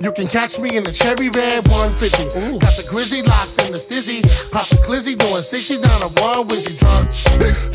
You can catch me in the cherry red 150. Got the grizzly locked in the stizzy. Pop the glizzy doing 60 down a one wizzy drunk.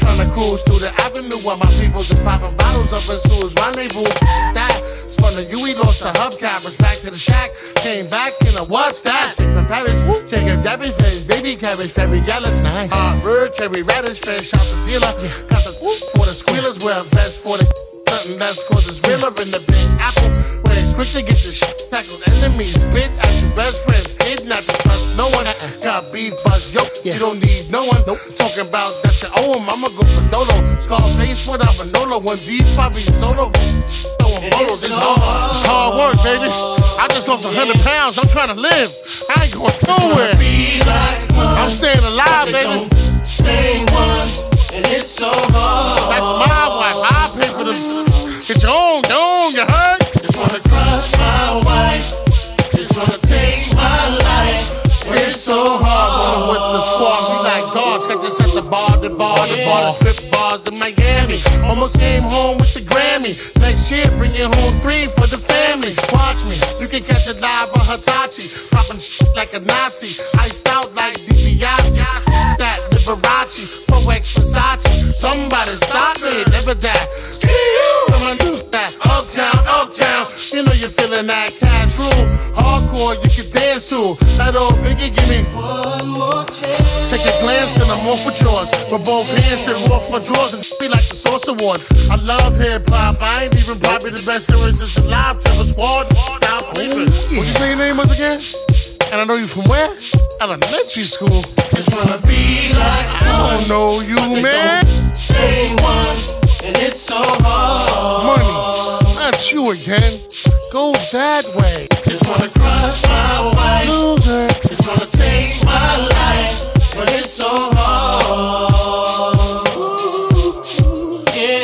Trying to cruise through the avenue while my peoples is popping bottles up in Sue's rendezvous. That spun the Yui, lost the hubcappers back to the shack. Came back in a what's that? Straight from Paris. Chicken cabbage, baby cabbage, very yellows. Nice. Hot bird, cherry radish, fresh out the dealer. Yeah. Got the whoop for the squealers, wear a vest for the nothing that's cause it's realer in the big apple. Quick to get the shit tackled. Enemies spit at your best friends, kidnap you, trust no one. Got beef buzz, yo, you don't need no one. Talking about that you owe him, I'ma go for Dolo. Scarface without Manolo, one deep, be solo. Throwing bottles, it's hard, it's hard work, baby. I just lost a hundred pounds, I'm trying to live. I ain't going nowhere. Like I'm staying alive, baby. The squad. We like guards, got this at the bar, the bar, the bar, the strip bars in Miami. Almost came home with the Grammy. Next year, bring it home three for the family. Watch me, you can catch it live on Hitachi. Popping shit like a Nazi. Iced out like DiBiase. That Liberace, 4X Versace. Somebody stop me, never that. See you, come and do that. Uptown, uptown. You know you're feeling that cash. Hardcore, you can dance to. That old biggie, give me One more chance. Take a glance and I'm off with yours. With both hands and off my drawers and be like the Source Awards. I love hip hop. I ain't even probably the best there is lyricist alive. Terror Squad, down sleeping. Oh, what you say your name was again? And I know you from where? Elementary school. Just wanna be like I don't know you, man. stay once, and it's so hard. Money, not you again. Go that way. Just wanna crush my wife, Loser. just wanna take my life, but it's so hard. Yeah,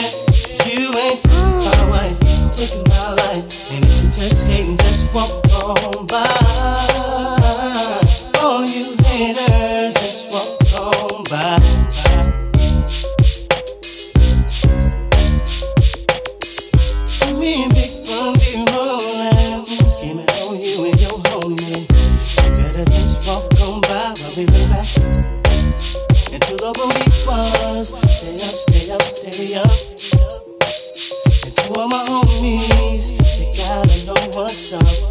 you ain't my wife, taking my life, and if you just hating, just walk on by. so